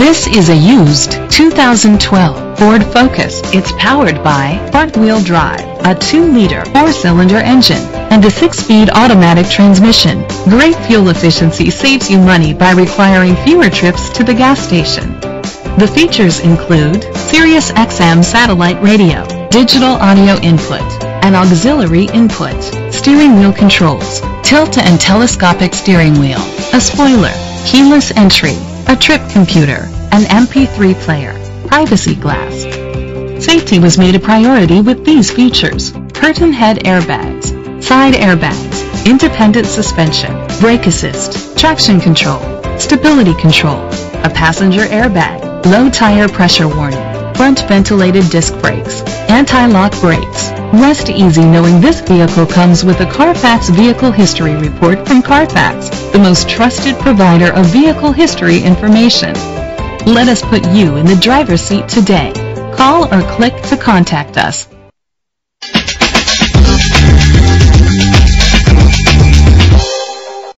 This is a used 2012 Ford Focus. It's powered by front-wheel drive, a 2-liter 4-cylinder engine, and a 6-speed automatic transmission. Great fuel efficiency saves you money by requiring fewer trips to the gas station. The features include Sirius XM satellite radio, digital audio input, an auxiliary input, steering wheel controls, tilt and telescopic steering wheel, a spoiler, keyless entry, a trip computer, an MP3 player, privacy glass. Safety was made a priority with these features. Curtain head airbags, side airbags, independent suspension, brake assist, traction control, stability control, a passenger airbag, low tire pressure warning, front ventilated disc brakes, anti-lock brakes. Rest easy knowing this vehicle comes with a Carfax Vehicle History Report from Carfax, the most trusted provider of vehicle history information. Let us put you in the driver's seat today. Call or click to contact us.